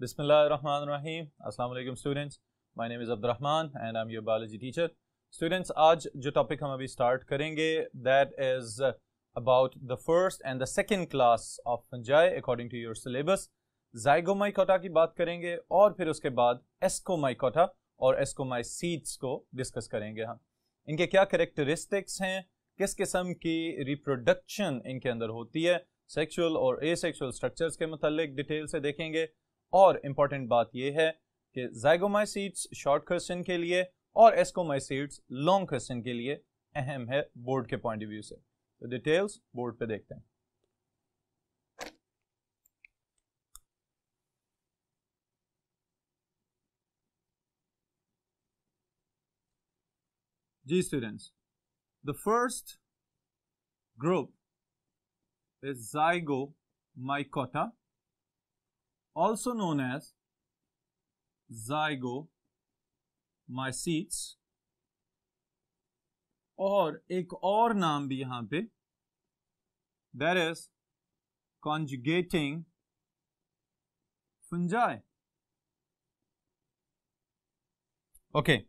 बिसमीम अल्लाम students. My name is Abdurrahman and I am your biology teacher students आज जो topic हम अभी स्टार्ट करेंगे that is about the first and the second class of fungi according to your syllabus zygomycota की बात करेंगे और फिर उसके बाद एस्कोमाइकोटा और एस्कोमाइसीड्स को डिस्कस करेंगे हम। इनके क्या करेक्टरिस्टिक्स हैं? किस किस्म की रिप्रोडक्शन इनके अंदर होती है? सेक्शुअल और ए स्ट्रक्चर्स के मतलब डिटेल से देखेंगे। और इंपॉर्टेंट बात यह है कि जाइगोमाइसीड्स शॉर्ट क्वेश्चन के लिए और एस्कोमाइसीड्स लॉन्ग क्वेश्चन के लिए अहम है बोर्ड के पॉइंट ऑफ़ व्यू से। तो डिटेल्स बोर्ड पे देखते हैं। जी students the first group is mycota also known as zygomycetes और एक और नाम भी यहाँ पे that is conjugating fungi okay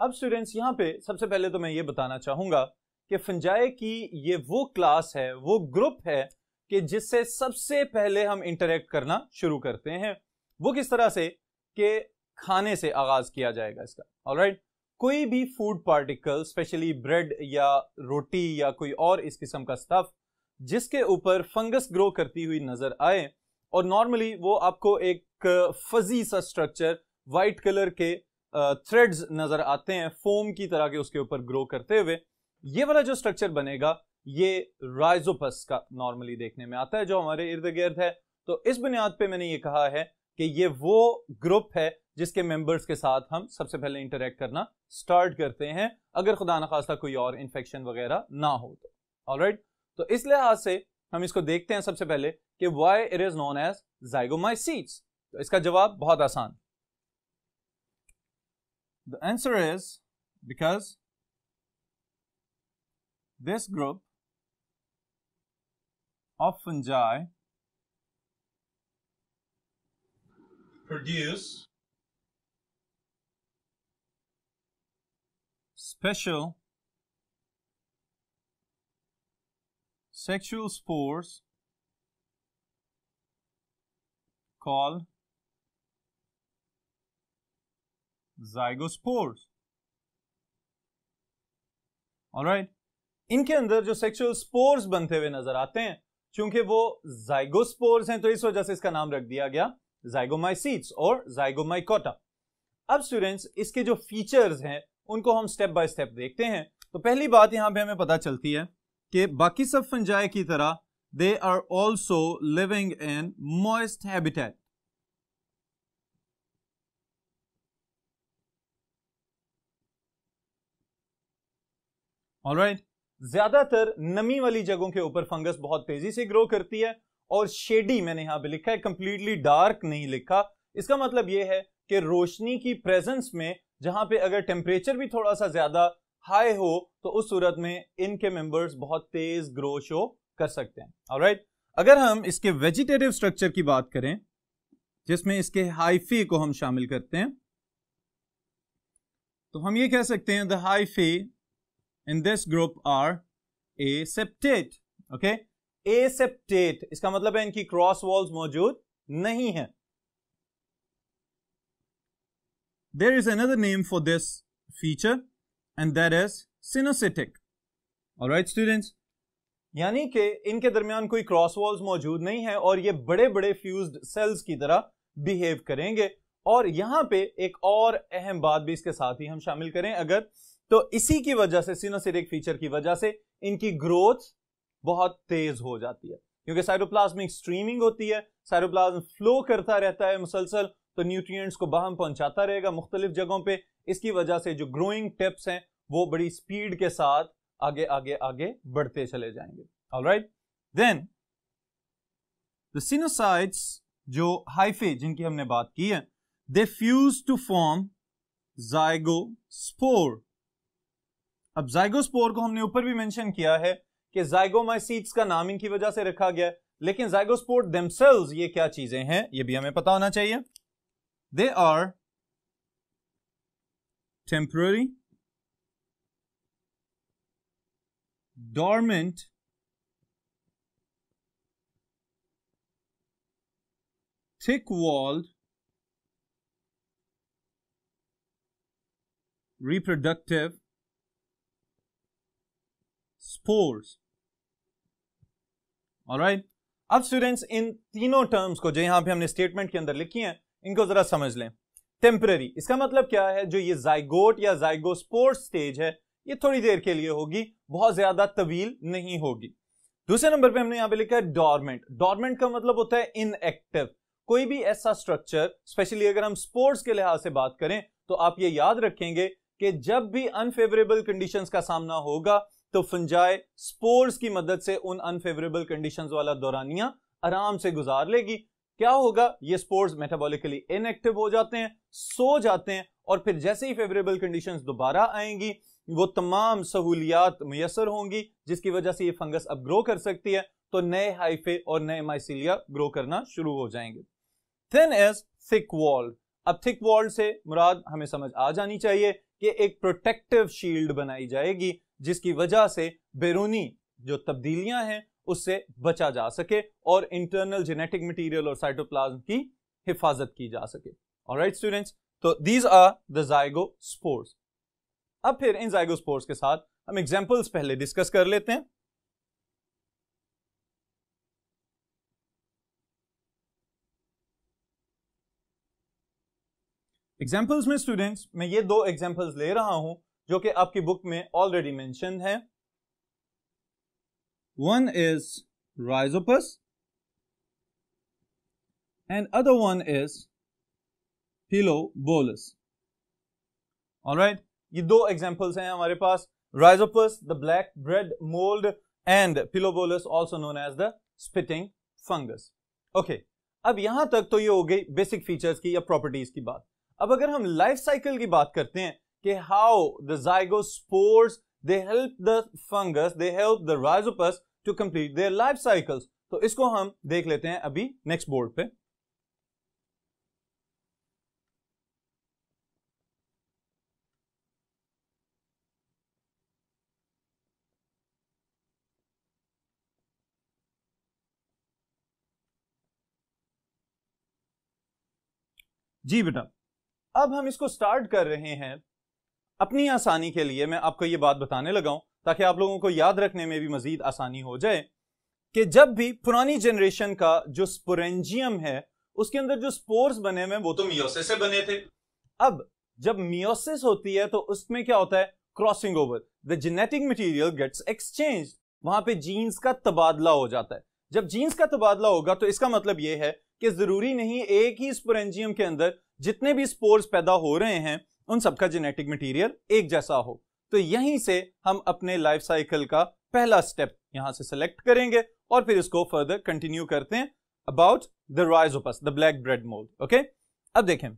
अब स्टूडेंट्स यहाँ पे सबसे पहले तो मैं ये बताना चाहूँगा कि फंजाई की ये वो क्लास है, वो ग्रुप है कि जिससे सबसे पहले हम इंटरेक्ट करना शुरू करते हैं। वो किस तरह से? कि खाने से आगाज़ किया जाएगा इसका। ऑलराइट कोई भी फ़ूड पार्टिकल स्पेशली ब्रेड या रोटी या कोई और इस किस्म का स्टफ़ जिसके ऊपर फंगस ग्रो करती हुई नज़र आए, और नॉर्मली वो आपको एक फजी सा स्ट्रक्चर वाइट कलर के थ्रेड्स नज़र आते हैं फोम की तरह के उसके ऊपर ग्रो करते हुए, ये वाला जो स्ट्रक्चर बनेगा ये राइजोपस का नॉर्मली देखने में आता है, जो हमारे इर्द गिर्द है। तो इस बुनियाद पे मैंने ये कहा है कि ये वो ग्रुप है जिसके मेंबर्स के साथ हम सबसे पहले इंटरेक्ट करना स्टार्ट करते हैं, अगर खुदा न खास्ता कोई और इन्फेक्शन वगैरह ना हो तो। ऑलराइट तो इस लिहाज से हम इसको देखते हैं सबसे पहले कि why it is known as zygomycetes तो इसका जवाब बहुत आसान। The answer is because this group of fungi produce special sexual spores called zygospores. All right. इनके अंदर जो सेक्सुअल स्पोर्स बनते हुए नज़र आते हैं चूँकि वो जाइगोस्पोर्स हैं तो इस वजह से इसका नाम रख दिया गया जाइगोमाइसीट्स और जाइगोमाइकोटा अब स्टूडेंट्स इसके जो फीचर्स हैं, उनको हम स्टेप बाय स्टेप देखते हैं। तो पहली बात यहाँ पे हमें पता चलती है कि बाकी सब फंजाई की तरह they are also living in moist habitat alright ज़्यादातर नमी वाली जगहों के ऊपर फंगस बहुत तेज़ी से ग्रो करती है और शेडी मैंने यहाँ पे लिखा है कंप्लीटली डार्क नहीं लिखा। इसका मतलब यह है कि रोशनी की प्रेजेंस में जहाँ पे अगर टेम्परेचर भी थोड़ा सा ज़्यादा हाई हो तो उस सूरत में इनके मेंबर्स बहुत तेज ग्रो शो कर सकते हैं। ऑलराइट अगर हम इसके वेजिटेटिव स्ट्रक्चर की बात करें, जिसमें इसके हाइफी को हम शामिल करते हैं तो हम ये कह सकते हैं the hyphae in this group are aseptate, okay? Aseptate, इसका मतलब है इनकी क्रॉस वॉल्स मौजूद नहीं है। There is another name for this feature, and that is synocytic. All right, students? यानी कि इनके दरमियान कोई क्रॉस वॉल्स मौजूद नहीं है, और ये बड़े बड़े फ्यूज्ड सेल्स की तरह बिहेव करेंगे। और यहाँ पे एक और अहम बात भी इसके साथ ही हम शामिल करें, अगर तो इसी की वजह से सिनोसिटिक फीचर की वजह से इनकी ग्रोथ बहुत तेज हो जाती है। क्योंकि साइरोप्लाज्मिक स्ट्रीमिंग होती है साइरोप्लाज्म फ्लो करता रहता है मुसलसल तो न्यूट्रिएंट्स को बाहम पहुंचाता रहेगा मुख्तलिफ़ जगहों पे। इसकी वजह से जो ग्रोइंग टिप्स हैं, वो बड़ी स्पीड के साथ आगे आगे आगे बढ़ते चले जाएँगे। ऑलराइट देन द सिनोसाइट्स जो हाइफे जिनकी हमने बात की है they fuse to form zygospore अब जाइगोस्पोर को हमने ऊपर भी मेंशन किया है कि जाइगोमाइसीट्स का नाम इनकी वजह से रखा गया लेकिन जाइगोस्पोर देमसेल्स ये क्या चीज़ें हैं, ये भी हमें पता होना चाहिए। They are temporary dormant thick walled reproductive spores right अब स्टूडेंट्स इन तीनों टर्म्स को जो यहाँ पे हमने स्टेटमेंट के अंदर लिखी हैं, इनको जरा समझ लें। टेम्पररी इसका मतलब क्या है? जो ये जाइगोट या जाइगोस्पोर्ट स्टेज है, ये थोड़ी देर के लिए होगी, बहुत ज़्यादा तवील नहीं होगी। दूसरे नंबर पे हमने यहाँ पे लिखा है डॉर्मेंट डॉर्मेंट का मतलब होता है इनएक्टिव कोई भी ऐसा स्ट्रक्चर स्पेशली अगर हम स्पोर्ट्स के लिहाज से बात करें तो आप ये याद रखेंगे कि जब भी अनफेवरेबल कंडीशंस का सामना होगा तो फंजाई स्पोर्स की मदद से उन अनफेवरेबल कंडीशंस वाला दौरानिया आराम से गुजार लेगी। क्या होगा? ये स्पोर्ट्स मेटाबॉलिकली इनएक्टिव हो जाते हैं, सो जाते हैं और फिर जैसे ही फेवरेबल कंडीशंस दोबारा आएँगी, वो तमाम सहूलियात मैसर होंगी, जिसकी वजह से ये फंगस अब ग्रो कर सकती है तो नए हाइफे और नए माइसिलिया ग्रो करना शुरू हो जाएँगे। थिन एज थिक वॉल्ड अब थिक वॉल्ड से मुराद हमें समझ आ जानी चाहिए कि एक प्रोटेक्टिव शील्ड बनाई जाएगी जिसकी वजह से बैरूनी जो तब्दीलियाँ हैं, उससे बचा जा सके और इंटरनल जेनेटिक मटेरियल और साइटोप्लाज्म की हिफाजत की जा सके। ऑलराइट स्टूडेंट्स तो these are the zygospores अब फिर इन जाइगो स्पोर्स के साथ हम एग्जाम्पल्स पहले डिस्कस कर लेते हैं। एग्जाम्पल्स में स्टूडेंट्स मैं ये दो एग्जाम्पल्स ले रहा हूँ जो कि आपकी बुक में ऑलरेडी मेंशन है। One is Rhizopus and other one is Pilobolus alright ये दो एग्जाम्पल्स हैं हमारे पास। Rhizopus the black bread mould and Pilobolus also known as the spitting fungus okay अब यहाँ तक तो ये हो गई बेसिक फीचर्स की या प्रॉपर्टीज़ की बात। अब अगर हम लाइफ साइकिल की बात करते हैं कि how the zygospores they help the fungus they help the Rhizopus to complete their life cycles तो इसको हम देख लेते हैं अभी नेक्स्ट बोर्ड पे। जी बेटा, अब हम इसको स्टार्ट कर रहे हैं। अपनी आसानी के लिए मैं आपको ये बात बताने लगा हूँ, ताकि आप लोगों को याद रखने में भी मजीद आसानी हो जाए, कि जब भी पुरानी जनरेशन का जो स्पोरेंजियम है, उसके अंदर जो स्पोर्स बने हुए वो तो मियोसिस से बने थे। अब जब मियोसिस होती है तो उसमें क्या होता है? Crossing over the genetic material gets exchange वहाँ पे जीन्स का तबादला हो जाता है। जब जीन्स का तबादला होगा तो इसका मतलब यह है कि ज़रूरी नहीं एक ही स्पोरेंजियम के अंदर जितने भी स्पोर्स पैदा हो रहे हैं उन सबका जेनेटिक मटेरियल एक जैसा हो। तो यहीं से हम अपने लाइफ साइकिल का पहला स्टेप यहाँ से सिलेक्ट करेंगे और फिर इसको फर्दर कंटिन्यू करते हैं about the Rhizopus the black bread mould okay अब देखें।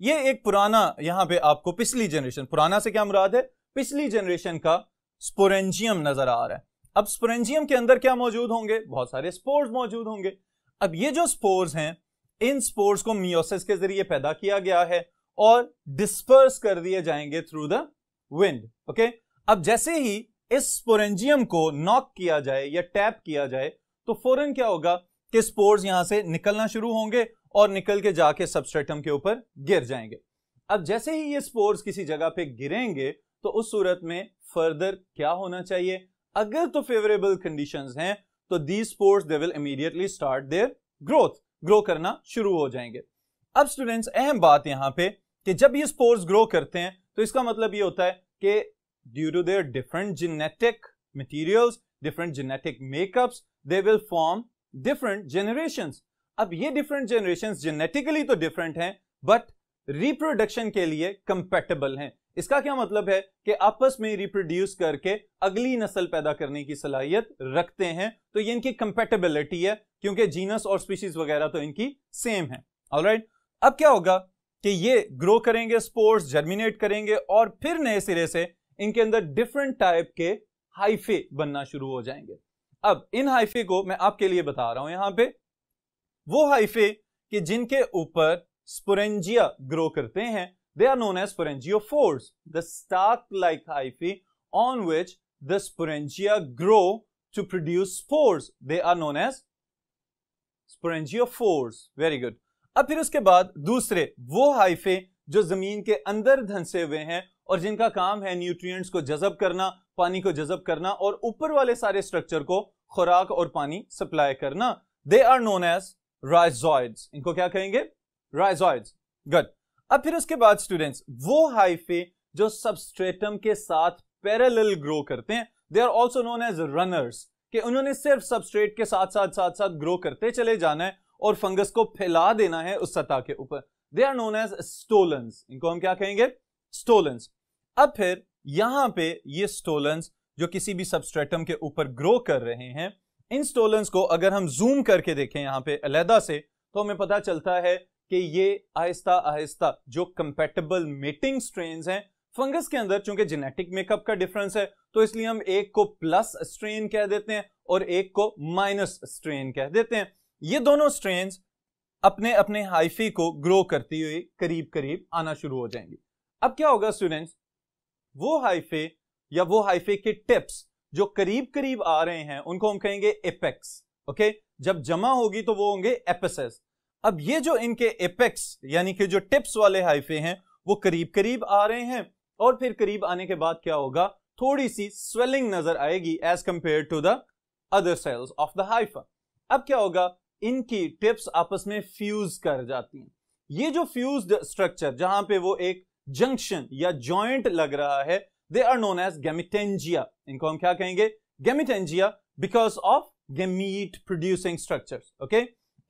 ये एक पुराना, यहाँ पे आपको पिछली जनरेशन पुराना से क्या मुराद है? पिछली जनरेशन का स्पोरेंजियम नज़र आ रहा है। अब स्पोरेंजियम के अंदर क्या मौजूद होंगे? बहुत सारे स्पोर्स मौजूद होंगे। अब ये जो स्पोर्स हैं, इन स्पोर्स को मियोसिस के ज़रिए पैदा किया गया है। और डिस्पर्स कर दिए जाएँगे थ्रू द विंड ओके अब जैसे ही इस स्पोरेंजियम को नॉक किया जाए या टैप किया जाए तो फ़ौरन क्या होगा? कि स्पोर्स यहाँ से निकलना शुरू होंगे और निकल के जाके सबस्ट्रेटम के ऊपर गिर जाएँगे। अब जैसे ही ये स्पोर्स किसी जगह पे गिरेंगे तो उस सूरत में फर्दर क्या होना चाहिए? अगर तो फेवरेबल कंडीशंस हैं तो the spores they will immediately start their growth grow करना शुरू हो जाएँगे। अब स्टूडेंट्स अहम बात यहाँ पे कि जब ये स्पोर्स ग्रो करते हैं तो इसका मतलब ये होता है कि due to their different genetic materials different genetic makeups they will form different generations अब ये डिफरेंट जनरेशंस जेनेटिकली तो डिफरेंट हैं बट रिप्रोडक्शन के लिए कंपेटेबल हैं। इसका क्या मतलब है कि आपस में रिप्रोड्यूस करके अगली नस्ल पैदा करने की सलाहियत रखते हैं तो ये इनकी कंपेटेबिलिटी है, क्योंकि जीनस और स्पीशीज वगैरह तो इनकी सेम है। Alright right? अब क्या होगा? कि ये ग्रो करेंगे स्पोर्ट्स जर्मिनेट करेंगे और फिर नए सिरे से इनके अंदर डिफरेंट टाइप के हाइफे बनना शुरू हो जाएँगे। अब इन हाइफे को मैं आपके लिए बता रहा हूँ यहाँ पे। वो हाइफे कि जिनके ऊपर स्पोरेंजिया ग्रो करते हैं they are known as sporangiophores the stalk like hyphae on which the sporangia grow to produce spores they are known as sporangiophores very good अब फिर उसके बाद दूसरे वो हाइफे जो ज़मीन के अंदर धंसे हुए हैं और जिनका काम है न्यूट्रिएंट्स को जजब करना, पानी को जजब करना और ऊपर वाले सारे स्ट्रक्चर को खुराक और पानी सप्लाई करना। They are known as rhizoids इनको क्या कहेंगे? राइजॉइड्स गुड अब फिर उसके बाद स्टूडेंट्स वो हाइफे जो सबस्ट्रेटम के साथ पैरेलल ग्रो करते हैं। They are also known as runners कि उन्होंने सिर्फ़ सबस्ट्रेट के साथ साथ साथ साथ ग्रो करते चले जाना है और फंगस को फैला देना है उस सतह के ऊपर। They are known as stolons इनको हम क्या कहेंगे? स्टोलेंस अब फिर यहाँ पे ये स्टोलेंस जो किसी भी सबस्ट्रेटम के ऊपर ग्रो कर रहे हैं, इन स्टोलेंस को अगर हम जूम करके देखें यहाँ पे अलहदा से तो हमें पता चलता है कि ये आहिस्ता आहिस्ता जो कंपेटेबल मेटिंग स्ट्रेन हैं, फंगस के अंदर चूँकि जेनेटिक मेकअप का डिफरेंस है तो इसलिए हम एक को प्लस स्ट्रेन कह देते हैं और एक को माइनस स्ट्रेन कह देते हैं। ये दोनों स्ट्रेन अपने अपने हाइफी को ग्रो करती हुई करीब करीब आना शुरू हो जाएँगी। अब क्या होगा स्टूडेंट्स वो हाइफे या वो हाइफे के टिप्स जो करीब करीब आ रहे हैं, उनको हम कहेंगे एपेक्स ओके जब जमा होगी तो वो होंगे एपेसेस अब ये जो इनके एपेक्स यानी कि जो टिप्स वाले हाइफे हैं, वो करीब करीब आ रहे हैं और फिर करीब आने के बाद क्या होगा? थोड़ी सी स्वेलिंग नज़र आएगी as compare to the other cells of the hypha अब क्या होगा? इनकी टिप्स आपस में फ्यूज कर जाती हैं। ये जो फ्यूज्ड स्ट्रक्चर जहाँ पे वो एक जंक्शन या जॉइंट लग रहा है they are known as gametangia इनको हम क्या कहेंगे? Gametangia because of gamete producing structures okay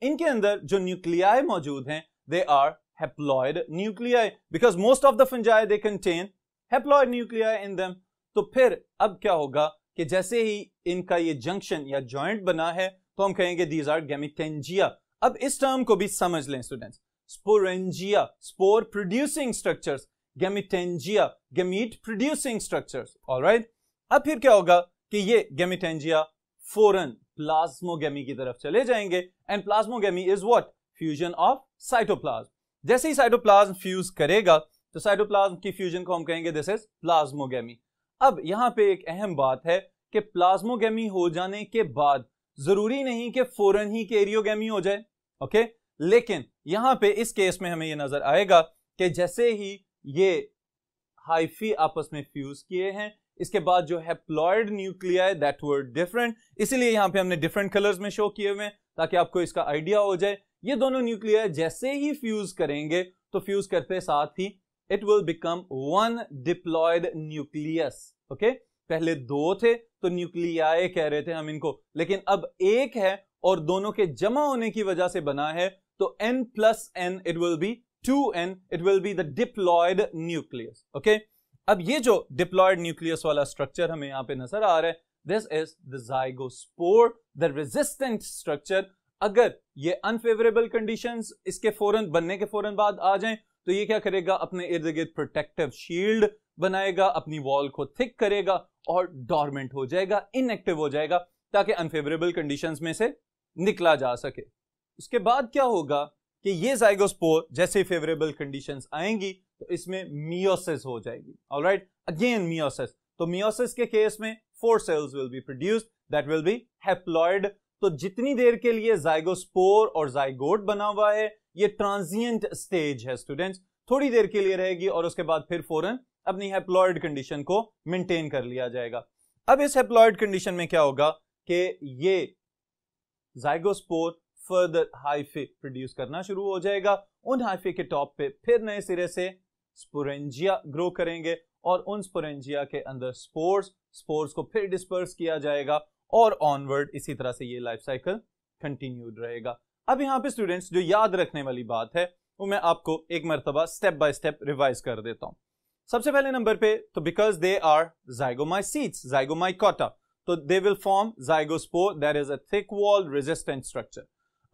इनके अंदर जो न्यूक्लियाई मौजूद हैं they are haploid nuclei because most of the fungi they contain haploid nuclei in them तो फिर अब क्या होगा कि जैसे ही इनका ये जंक्शन या जॉइंट बना है तो हम कहेंगे दीज आर गेमिटेंजिया अब इस टर्म को भी समझ लें students sporangia, spore producing structures, gametangia gamete producing structures alright अब फिर क्या होगा कि ये गैमिटेंजिया फोरन प्लाज्मोगेमी की तरफ़ चले जाएँगे. And plasmogamy is what fusion of cytoplasm जैसे ही साइटोप्लाज्म फ्यूज करेगा तो साइटोप्लाज्म की फ्यूजन को हम कहेंगे दिस इज़ प्लाज्मोगेमी अब यहाँ पे एक अहम बात है कि प्लाज्मोगेमी हो जाने के बाद ज़रूरी नहीं कि फोरन ही कैरियोगेमी हो जाए ओके लेकिन यहाँ पे इस केस में हमें ये नज़र आएगा कि जैसे ही ये हाइफी आपस में फ्यूज किए हैं, इसके बाद जो haploid nuclei that were different इसीलिए यहाँ पे हमने डिफरेंट कलर्स में शो किए हुए हैं, ताकि आपको इसका आइडिया हो जाए। ये दोनों न्यूक्लियाई जैसे ही फ्यूज करेंगे तो फ्यूज करते साथ ही it will become one diploid nucleus okay पहले दो थे तो न्यूक्लियाई कह रहे थे हम इनको। लेकिन अब एक है और दोनों के जमा होने की वजह से बना है तो N plus N it will be two N it will be the diploid nucleus okay अब ये जो डिप्लॉयड न्यूक्लियस वाला स्ट्रक्चर हमें यहाँ पे नज़र आ रहा है this is the zygospore the resistant structure अगर ये अनफेवरेबल कंडीशंस इसके फ़ौरन बनने के फ़ौरन बाद आ जाएँ तो ये क्या करेगा? अपने इर्द गिर्द प्रोटेक्टिव शील्ड बनाएगा, अपनी वॉल को थिक करेगा और डॉर्मेंट हो जाएगा इनएक्टिव हो जाएगा, ताकि अनफेवरेबल कंडीशंस में से निकला जा सके। उसके बाद क्या होगा कि ये जाइगोस्पोर जैसे फेवरेबल कंडीशंस आएँगी तो इसमें मियोसिस हो जाएगी। ऑलराइट अगेन मियोसिस तो मियोसिस के केस में four cells will be produced that will be haploid तो जितनी देर के लिए जाइगोस्पोर और जाइगोट बना हुआ है, ये ट्रांजिएंट स्टेज है स्टूडेंट्स थोड़ी देर के लिए रहेगी और उसके बाद फिर फ़ौरन अपनी हैप्लॉयड कंडीशन को मेंटेन कर लिया जाएगा। अब इस हेप्लॉयड कंडीशन में क्या होगा कि ये जाइगोस्पोर फर्दर हाइफे प्रोड्यूस करना शुरू हो जाएगा। उन हाइफे के टॉप पे फिर नए सिरे से स्पोरेंजिया ग्रो करेंगे और उन स्पोरेंजिया के अंदर स्पोर्स स्पोर्स को फिर डिस्पर्स किया जाएगा और ऑनवर्ड इसी तरह से ये लाइफ साइकिल कंटिन्यूड रहेगा। अब यहाँ पे स्टूडेंट्स जो याद रखने वाली बात है, वो मैं आपको एक मरतबा स्टेप बाय स्टेप रिवाइज कर देता हूँ। सबसे पहले नंबर पे तो because they are zygomycetes zygomycota तो they will form zygospore there is a thick wall resistant structure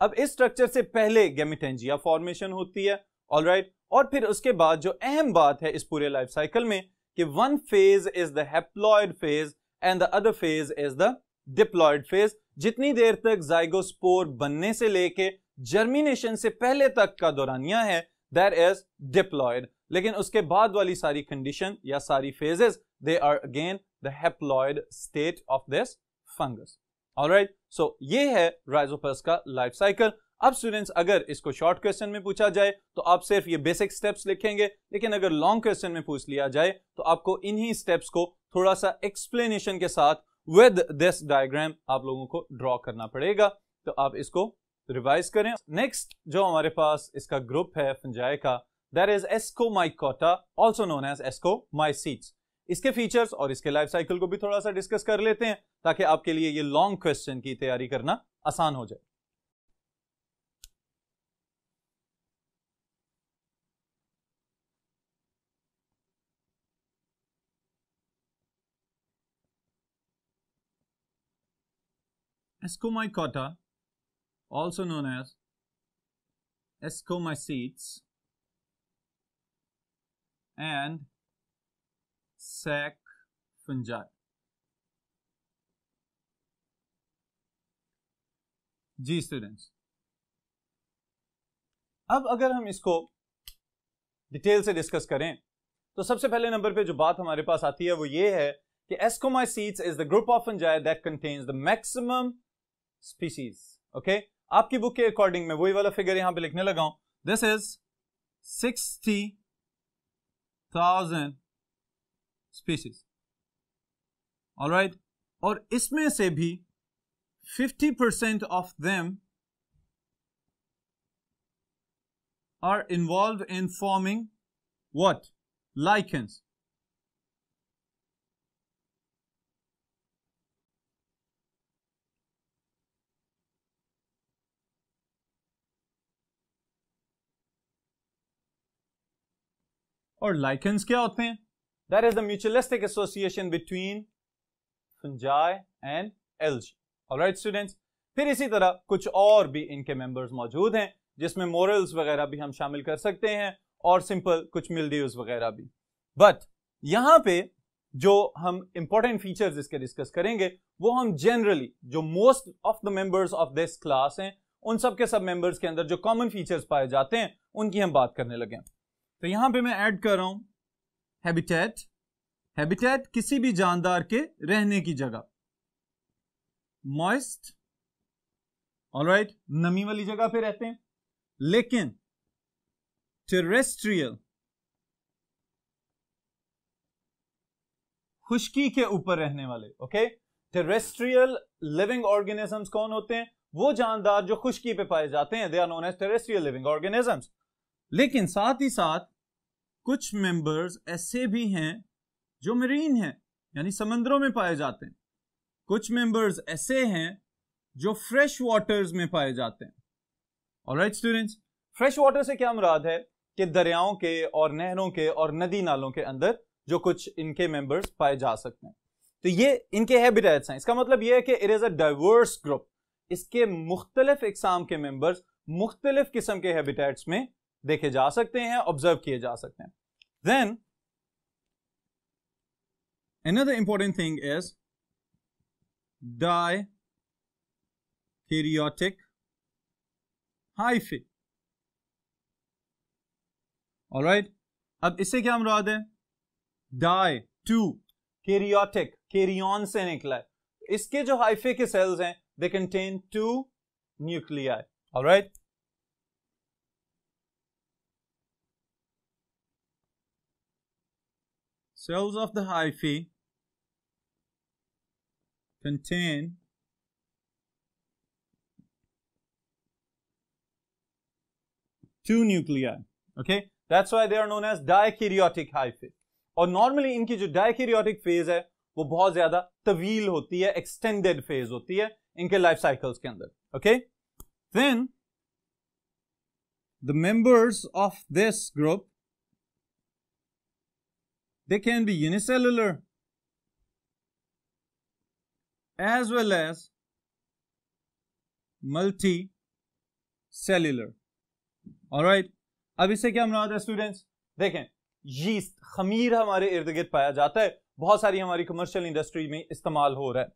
अब इस स्ट्रक्चर से पहले गेमिटेंजिया फॉर्मेशन होती है ऑल right? और फिर उसके बाद जो अहम बात है इस पूरे लाइफ साइकिल में, कि one phase is the haploid phase and the other phase is the diploid phase जितनी देर तक जाइगोस्पोर बनने से लेके जर्मिनेशन से पहले तक का दौरानिया है दैट इज़ डिप्लॉयड लेकिन उसके बाद वाली सारी कंडीशन या सारी phases they are again the haploid state of this fungus alright so ये है राइजोपस का लाइफ साइकिल अब स्टूडेंट्स अगर इसको शॉर्ट क्वेश्चन में पूछा जाए तो आप सिर्फ़ ये बेसिक स्टेप्स लिखेंगे, लेकिन अगर लॉन्ग क्वेश्चन में पूछ लिया जाए तो आपको इन्हीं स्टेप्स को थोड़ा सा एक्सप्लेनेशन के साथ विद दिस डायग्राम आप लोगों को ड्रॉ करना पड़ेगा। तो आप इसको रिवाइज करें। नेक्स्ट जो हमारे पास इसका ग्रुप है फंजाई का that is ascomycota also known as ascomycetes इसके फीचर्स और इसके लाइफ साइकिल को भी थोड़ा सा डिस्कस कर लेते हैं ताकि आपके लिए ये लॉन्ग क्वेश्चन की तैयारी करना आसान हो जाए। Escomycota, also known as Escomycetes, and sac fungi. जी स्टूडेंट्स अब अगर हम इसको डिटेल से डिस्कस करें तो सबसे पहले नंबर पे जो बात हमारे पास आती है वो ये है कि ascomycetes is the group of fungi that contains the maximum species okay आपकी बुक के अकॉर्डिंग में वही वाला फिगर यहाँ पे लिखने लगा हूँ. This is sixty thousand species all right और इसमें से भी fifty percent of them are involved in forming what? Lichens. और लाइकेंस क्या होते हैं? That is the mutualistic association between fungi and algae alright students फिर इसी तरह कुछ और भी इनके मेंबर्स मौजूद हैं, जिसमें मोरल्स वगैरह भी हम शामिल कर सकते हैं और सिंपल कुछ मिलड्यूज वगैरह भी। बट यहाँ पे जो हम इंपॉर्टेंट फीचर्स इसके डिस्कस करेंगे, वो हम जनरली जो most of the members of this class हैं, उन सब के सब मेंबर्स के अंदर जो कॉमन फीचर्स पाए जाते हैं, उनकी हम बात करने लगे तो यहाँ पे मैं ऐड कर रहा हूँ हैबिटेट। हैबिटेट किसी भी जानदार के रहने की जगह। मॉइस्ट, ऑलराइट, नमी वाली जगह पे रहते हैं। लेकिन टेरेस्ट्रियल, खुशकी के ऊपर रहने वाले, ओके? टेरेस्ट्रियल लिविंग ऑर्गेनिजम्स कौन होते हैं? वो जानदार जो खुशकी पे पाए जाते हैं they are known as terrestrial living organisms. लेकिन साथ ही साथ कुछ मेंबर्स ऐसे भी हैं जो मरीन हैं, यानी समंदरों में पाए जाते हैं। कुछ मेंबर्स ऐसे हैं जो फ्रेश वाटर्स में पाए जाते हैं। ऑलराइट स्टूडेंट्स फ्रेश वाटर से क्या मुराद है कि दरियाओं के और नहरों के और नदी नालों के अंदर जो कुछ इनके मेंबर्स पाए जा सकते हैं। तो ये इनके हैबिटेट्स हैं इसका मतलब ये है कि it is a diverse group इसके मुख्तलिफ़ इकसाम के मेंबर्स मुख्तलिफ़ किस्म के हैबिटेट्स में देखे जा सकते हैं ऑब्ज़र्व किए जा सकते हैं। Then another important thing is dikaryotic hyphae all right अब इससे क्या मुराद है? डाई टू कैरियोटिक कैरियन से निकला है। इसके जो हाइफे के सेल्स हैं they contain two nuclei alright cells of the hyphae contain two nuclei okay that's why they are known as dikaryotic hyphae और नॉर्मली इनकी जो डायकैरियोटिक फेज है वो बहुत ज्यादा तवील होती है एक्सटेंडेड फेज होती है इनके लाइफ साइकिल्स के अंदर okay then the members of this group They can be unicellular as well as multicellular. Alright. अब इससे क्या मुराद है स्टूडेंट्स देखें यीस्ट खमीर हमारे इर्द गिर्द पाया जाता है बहुत सारी हमारी कमर्शियल इंडस्ट्री में इस्तेमाल हो रहा है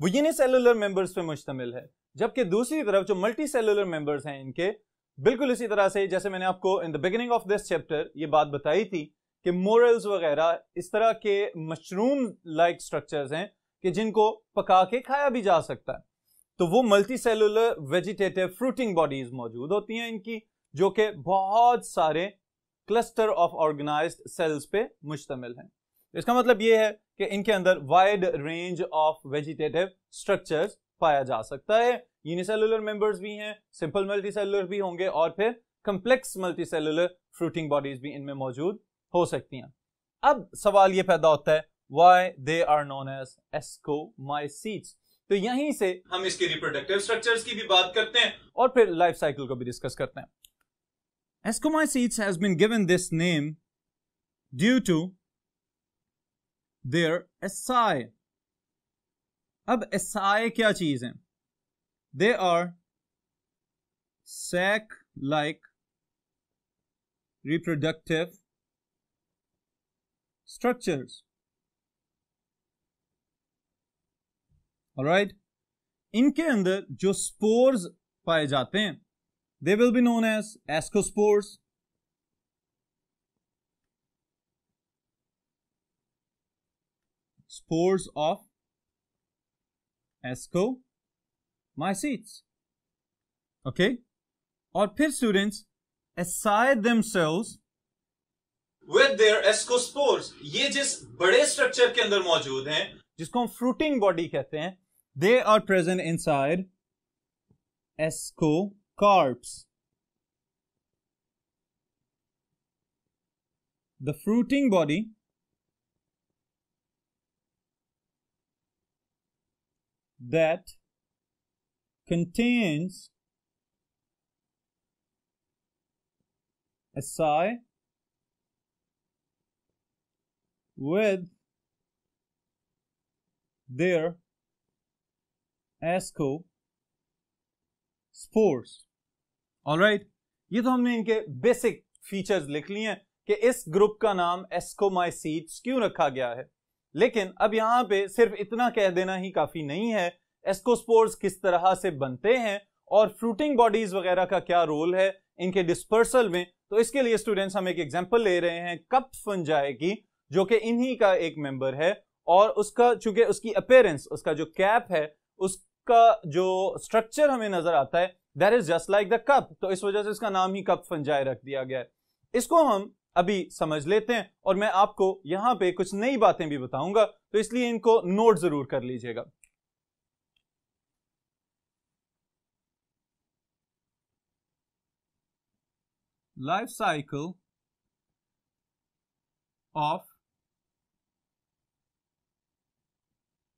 वो यूनिसेलुलर मेंबर्स पे मुश्तमिल है जबकि दूसरी तरफ़ जो मल्टी सेलुलर मेंबर्स हैं इनके, बिल्कुल इसी तरह से, जैसे मैंने आपको in the beginning of this chapter ये बात बताई थी कि मोरल्स वगैरह इस तरह के मशरूम लाइक स्ट्रक्चर्स हैं कि जिनको पका के खाया भी जा सकता है। तो वो multicellular vegetative fruiting bodies मौजूद होती हैं इनकी, जो कि बहुत सारे क्लस्टर ऑफ़ ऑर्गेनाइज सेल्स पे मुश्तमिल हैं। इसका मतलब ये है कि इनके अंदर wide range of vegetative structures पाया जा सकता है। यूनिसेलुलर मेंबर्स भी हैं सिंपल मल्टीसेलुलर भी होंगे और फिर कम्प्लेक्स मल्टीसेलुलर फ्रूटिंग बॉडीज भी इनमें मौजूद हो सकती हैं। अब सवाल ये पैदा होता है why they are known as ascomycetes तो यहीं से हम इसके रिप्रोडक्टिव स्ट्रक्चर्स की भी बात करते हैं और फिर लाइफ साइकिल को भी डिस्कस करते हैं। Ascomycetes has been given this name due to their asci. अब asci क्या चीज़ है? They are sac-like reproductive structures. Alright? इनके अंदर जो स्पोर्स पाए जाते हैं they will be known as ascospores spores of ascomycetes. Okay? और फिर students aside themselves with their ascospores ये जिस बड़े स्ट्रक्चर के अंदर मौजूद हैं, जिसको हम फ्रूटिंग बॉडी कहते हैं they are present inside ascocarps the fruiting body that contains asci with their asco spores alright ये तो हमने इनके बेसिक फीचर्स लिख लिए हैं कि इस ग्रुप का नाम एस्कोमाइसीट्स क्यों रखा गया है? लेकिन अब यहाँ पे सिर्फ़ इतना कह देना ही काफ़ी नहीं है। एस्कोस्पोर्स किस तरह से बनते हैं और फ्रूटिंग बॉडीज वगैरह का क्या रोल है इनके डिस्पर्सल में? तो इसके लिए स्टूडेंट्स हम एक एग्ज़ाम्पल ले रहे हैं। कप फंजाए की जो कि इन्हीं का एक मेंबर है और उसका, चूँकि उसकी अपेयरेंस उसका जो कैप है, उसका जो स्ट्रक्चर हमें नज़र आता है that is just like the cup तो इस वजह से इसका नाम ही कप फंजाए रख दिया गया है। इसको हम अभी समझ लेते हैं और मैं आपको यहाँ पे कुछ नई बातें भी बताऊँगा तो इसलिए इनको नोट ज़रूर कर लीजिएगा। Life cycle of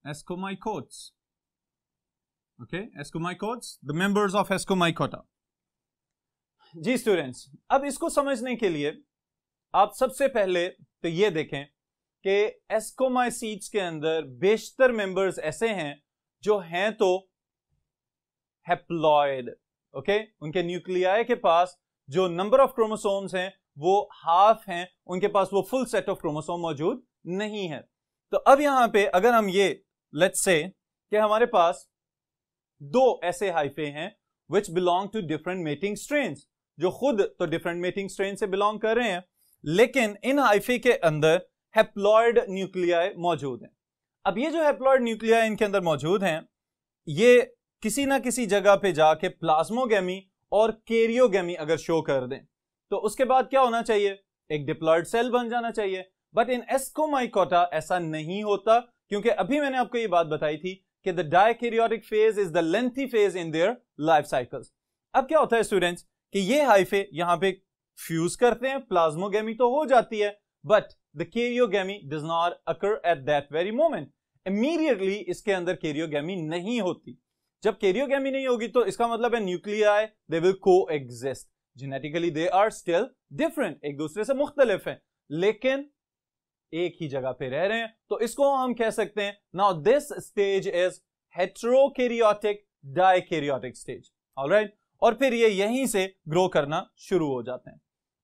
Escomycotes. Okay, Escomycotes, the members of Escomycota. जी स्टूडेंट्स अब इसको समझने के लिए आप सबसे पहले तो ये देखें कि एस्कोमाइसीट्स के अंदर बेशतर मेंबर्स ऐसे हैं जो हैं तो हैप्लॉयड ओके उनके न्यूक्लियाई के पास जो नंबर ऑफ़ क्रोमोसोम्स हैं वो हाफ़ हैं उनके पास वो फुल सेट ऑफ़ क्रोमोसोम मौजूद नहीं है तो अब यहाँ पे अगर हम ये लेट्स से कि हमारे पास दो ऐसे हाइफे हैं which belong to different mating strain जो खुद तो डिफरेंट मेटिंग स्ट्रेन से बिलोंग कर रहे हैं, लेकिन इन हाइफे के अंदर हेप्लॉयड न्यूक्लियाई मौजूद हैं। अब ये जो हेप्लॉयड न्यूक्लियाई इनके अंदर मौजूद हैं, ये किसी ना किसी जगह पे जाके प्लाज्मोगेमी और केरियोगेमी अगर शो कर दें तो उसके बाद क्या होना चाहिए? एक डिप्लॉयड सेल बन जाना चाहिए। बट इन एस्कोमाइकोटा ऐसा नहीं होता क्योंकि अभी मैंने आपको ये बात बताई थी कि the dikaryotic phase is the lengthy phase in their life cycles अब क्या होता है स्टूडेंट्स कि ये हाइफे यहाँ पे फ्यूज करते हैं प्लाज्मोगेमी तो हो जाती है but the karyogamy does not occur at that very moment immediately इसके अंदर केरियोगेमी नहीं होती। जब केरियोगेमी नहीं होगी तो इसका मतलब है nuclei they will coexist genetically they are still different एक दूसरे से मुख्तलिफ़ हैं। लेकिन एक ही जगह पे रह रहे हैं। तो इसको हम कह सकते हैं now this stage is heterokaryotic dikaryotic stage alright और फिर ये यहीं से ग्रो करना शुरू हो जाते हैं।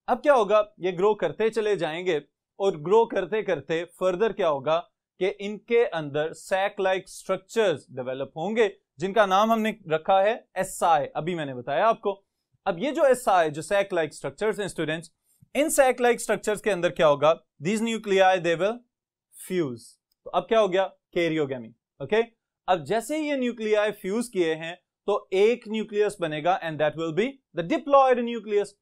अब क्या होगा? ये ग्रो करते चले जाएँगे और ग्रो करते करते फर्दर क्या होगा कि इनके अंदर सैक लाइक स्ट्रक्चर्स डेवलप होंगे, जिनका नाम हमने रखा है एस अभी मैंने बताया आपको। अब ये जो एस जो सैक लाइक स्ट्रक्चर्स हैं स्टूडेंट्स इन सैक लाइक स्ट्रक्चर्स के अंदर क्या होगा? These nuclei they will fuse तो अब क्या हो गया? कैरियोगेमी ओके अब जैसे ही ये न्यूक्लियाई फ्यूज किए हैं तो एक न्यूक्लियस बनेगा and that will be the diploid nucleus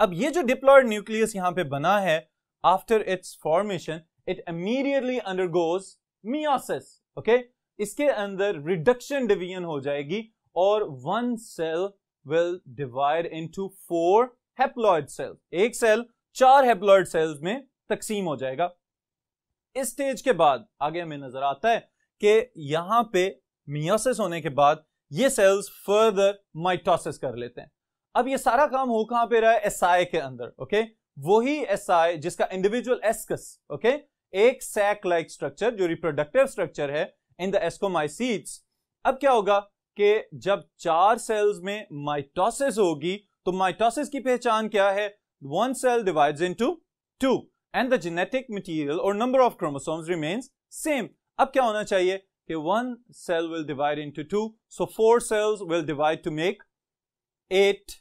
अब ये जो डिप्लॉयड न्यूक्लियस यहाँ पे बना है after its formation it immediately undergoes meiosis okay इसके अंदर रिडक्शन डिवीज़न हो जाएगी और one cell will divide into four haploid cell एक सेल चार हेप्लॉयड सेल्स में तकसीम हो जाएगा। इस स्टेज के बाद आगे हमें नज़र आता है कि यहाँ पे मियोसिस होने के बाद ये सेल्स फर्दर माइटोसिस कर लेते हैं। अब ये सारा काम हो कहाँ पे रहा है? एसआई के अंदर ओके वही एसआई जिसका इंडिविजुअल एस्कस ओके एक सैक लाइक स्ट्रक्चर जो रिप्रोडक्टिव स्ट्रक्चर है इन द एस्कोमाइसीट्स अब क्या होगा कि जब चार सेल्स में माइटोसिस होगी तो माइटोसिस की पहचान क्या है? One cell divides into two and the genetic material और number of chromosomes remains same अब क्या होना चाहिए कि one cell will divide into two so four cells will divide to make eight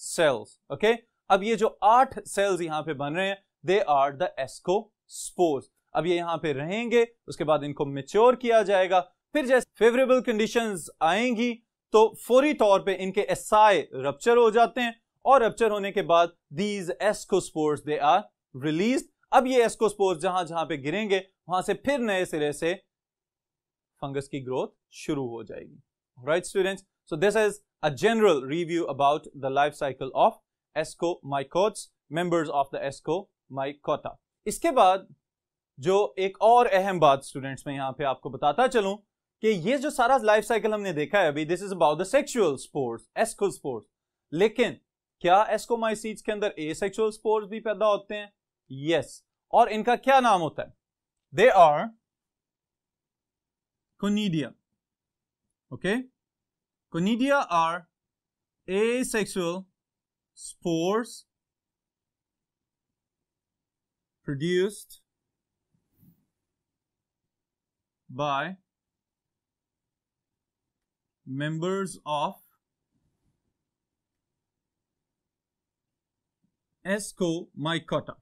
cells okay अब ये जो आठ सेल्स यहाँ पे बन रहे हैं दे आर द एस्कोस्पोर्स अब ये यहाँ पे रहेंगे, उसके बाद इनको मेच्योर किया जाएगा। फिर जैसे फेवरेबल कंडीशंस आएँगी तो फौरी तौर पे इनके एसआई रप्चर हो जाते हैं। और रप्चर होने के बाद these ascospores they are release अब ये एस्कोस्पोर्स जहाँ जहाँ पे गिरेंगे, वहाँ से फिर नए सिरे से फंगस की ग्रोथ शुरू हो जाएगी। Right students so this is a general review about the life cycle of ascomycotes members of the ascomycota इसके बाद जो एक और अहम बात स्टूडेंट्स में यहाँ पे आपको बताता चलूँ कि ये जो सारा लाइफ साइकिल हमने देखा है अभी this is about the sexual spores ascospores लेकिन क्या एस्कोमाइसीड्स के अंदर ए सेक्सुअल स्पोर्ट्स भी पैदा होते हैं? Yes yes. और इनका क्या नाम होता है? They are conidia okay conidia are asexual spores produced by members of ascomycota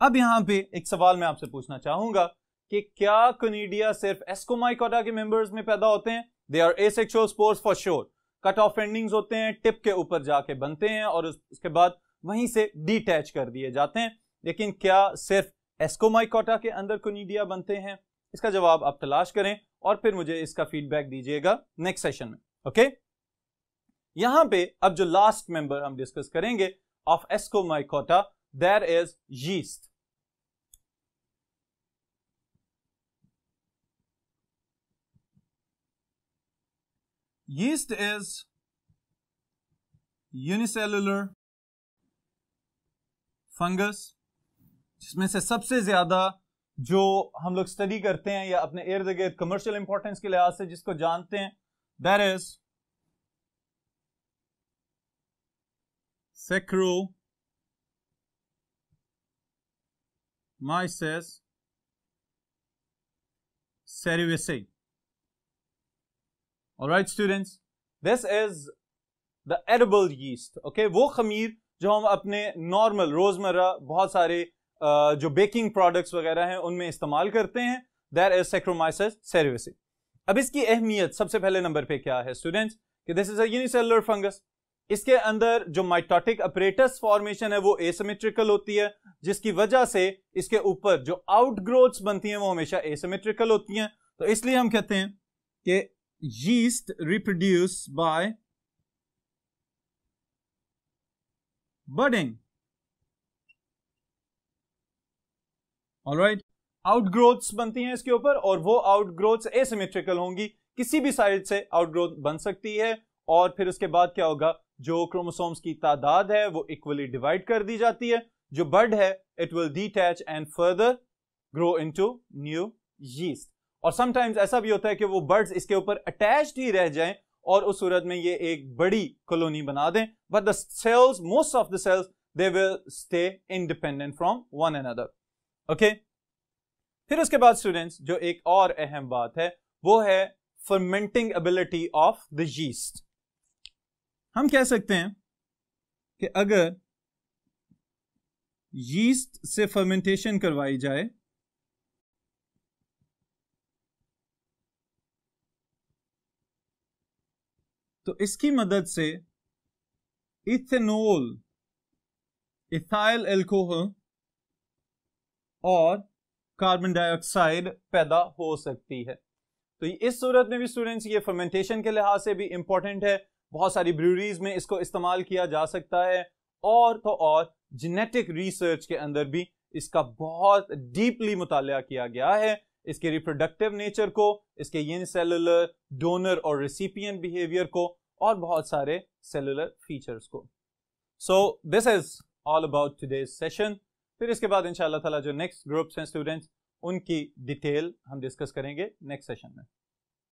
अब यहाँ पे एक सवाल मैं आपसे पूछना चाहूँगा कि क्या कोनीडिया सिर्फ़ एस्कोमाइकोटा के मेंबर्स में पैदा होते हैं? They are asexual spores for sure cut off endings होते हैं टिप के ऊपर जाके बनते हैं और उसके बाद वहीं से डिटैच कर दिए जाते हैं। लेकिन क्या सिर्फ़ एस्कोमाइकोटा के अंदर कोनीडिया बनते हैं? इसका जवाब आप तलाश करें और फिर मुझे इसका फीडबैक दीजिएगा नेक्स्ट सेशन में। ओके यहाँ पे अब जो लास्ट मेंबर हम डिस्कस करेंगे of ascomycota there is yeast yeast is unicellular fungus, जिसमें से सबसे ज़्यादा जो हम लोग स्टडी करते हैं या अपने इर्द गिर्द कमर्शियल इंपॉर्टेंस के लिहाज से जिसको जानते हैं that is saccharomyces cerevisiae right students this is the edible yeast okay वो खमीर जो हम अपने नॉर्मल रोज़मर्रा, बहुत सारे जो बेकिंग प्रोडक्ट्स वगैरह हैं, उनमें इस्तेमाल करते हैं। देर इज़ सेक्रोमाइसिस सेरिवेसी अब इसकी अहमियत सबसे पहले नंबर पे क्या है स्टूडेंट्स कि this is a unicellular fungus इसके अंदर जो माइटोटिक अपरेटस फॉर्मेशन है, वो एसिमेट्रिकल होती है, जिसकी वजह से इसके ऊपर जो आउटग्रोथ्स बनती हैं, वो हमेशा एसिमेट्रिकल होती हैं। तो इसलिए हम कहते हैं कि yeast reproduce by budding alright outgrowths बनती हैं इसके ऊपर, और वो आउटग्रोथ्स एसिमेट्रिकल होंगी। किसी भी साइड से आउटग्रोथ बन सकती है, और फिर उसके बाद क्या होगा? जो क्रोमोसोम्स की तादाद है, वो इक्वली डिवाइड कर दी जाती है। जो बर्ड है it will detach and further grow into new yeast और समटाइम्स ऐसा भी होता है कि वो बर्ड्स इसके ऊपर अटैच्ड ही रह जाएँ और उस सूरत में ये एक बड़ी कॉलोनी बना दें। But the cells most of the cells they will stay independent from one another okay फिर उसके बाद स्टूडेंट्स जो एक और अहम बात है, वो है fermenting ability of the yeast हम कह सकते हैं कि अगर यीस्ट से फर्मेंटेशन करवाई जाए तो इसकी मदद से इथेनॉल इथाइल एल्कोहल और कार्बन डाइऑक्साइड पैदा हो सकती है। तो इस सूरत में भी स्टूडेंट्स ये फर्मेंटेशन के लिहाज से भी इंपॉर्टेंट है। बहुत सारी ब्रूरीज में इसको इस्तेमाल किया जा सकता है और तो और जेनेटिक रिसर्च के अंदर भी इसका बहुत डीपली मुताल किया गया है। इसके रिप्रोडक्टिव नेचर को, इसके इन सेलुलर डोनर और रेसिपियन बिहेवियर को और बहुत सारे सेलुलर फीचर्स को। So this is all about today's session फिर इसके बाद इंशाल्लाह ताला जो नेक्स्ट ग्रुप्स हैं स्टूडेंट्स उनकी डिटेल हम डिस्कस करेंगे नेक्स्ट सेशन में।